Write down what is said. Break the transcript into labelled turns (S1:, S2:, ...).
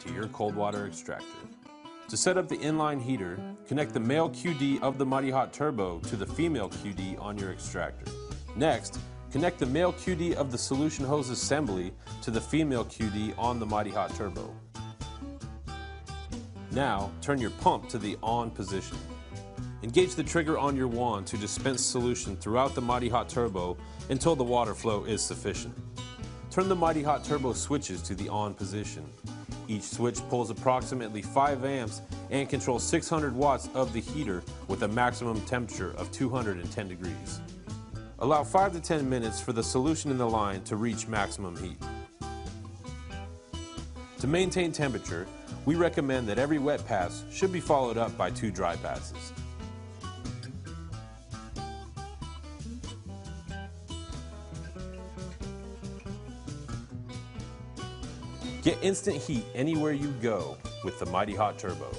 S1: to your cold water extractor. To set up the inline heater, connect the male QD of the Mytee Hot Turbo to the female QD on your extractor. Next, connect the male QD of the solution hose assembly to the female QD on the Mytee Hot Turbo. Now, turn your pump to the on position. Engage the trigger on your wand to dispense solution throughout the Mytee Hot Turbo until the water flow is sufficient. Turn the Mytee Hot Turbo switches to the on position. Each switch pulls approximately 5 amps and controls 600 watts of the heater with a maximum temperature of 210 degrees. Allow 5 to 10 minutes for the solution in the line to reach maximum heat. To maintain temperature, we recommend that every wet pass should be followed up by two dry passes. Get instant heat anywhere you go with the Mytee Hot Turbo.